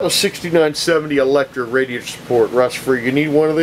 A 6970 electric radiator support, rust free. You need one of these?